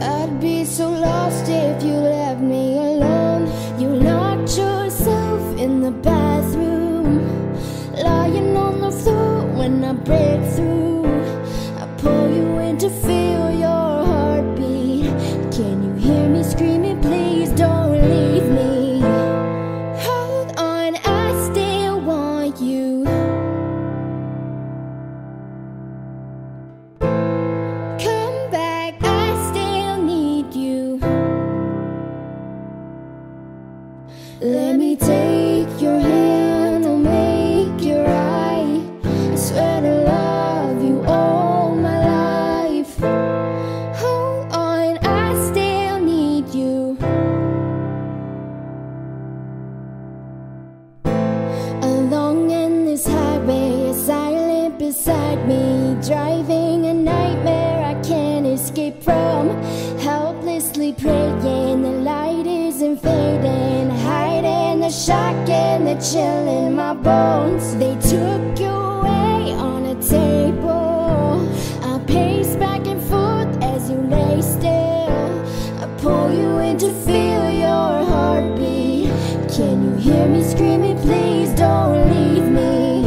I'd be so lost if you left me alone. You locked yourself in the bathroom Lying on the floor when I break through. Let me take your hand, I'll make you right. I swear to love you all my life. Hold on, I still need you. Along in this highway, a silent beside me, driving a nightmare I can't escape from. Helplessly praying, the light isn't fading, the shock and the chill in my bones. They took you away on a table. I pace back and forth as you lay still. I pull you in to feel your heartbeat. Can you hear me screaming? Please don't leave me.